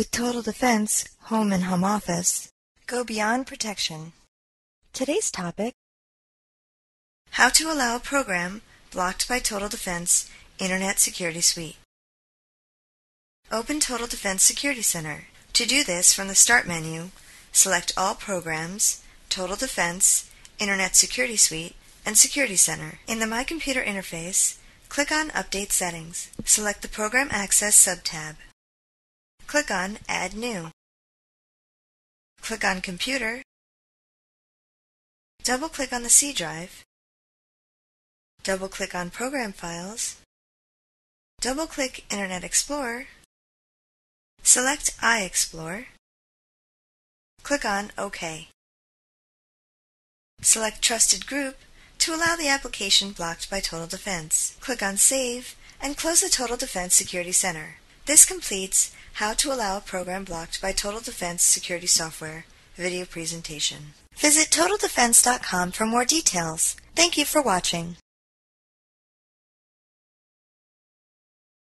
With Total Defense, Home and Home Office, go beyond protection. Today's topic How to allow a program blocked by Total Defense Internet Security Suite. Open Total Defense Security Center. To do this, from the Start menu, select All Programs, Total Defense, Internet Security Suite, and Security Center. In the My Computer interface, click on Update Settings. Select the Program Access subtab. Click on Add New. Click on Computer. Double-click on the C drive. Double-click on Program Files. Double-click Internet Explorer. Select iExplore. Click on OK. Select Trusted Group to allow the application blocked by Total Defense. Click on Save and close the Total Defense Security Center. This completes How to Allow a Program Blocked by Total Defense Security Software video presentation. Visit TotalDefense.com for more details. Thank you for watching.